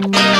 Bye.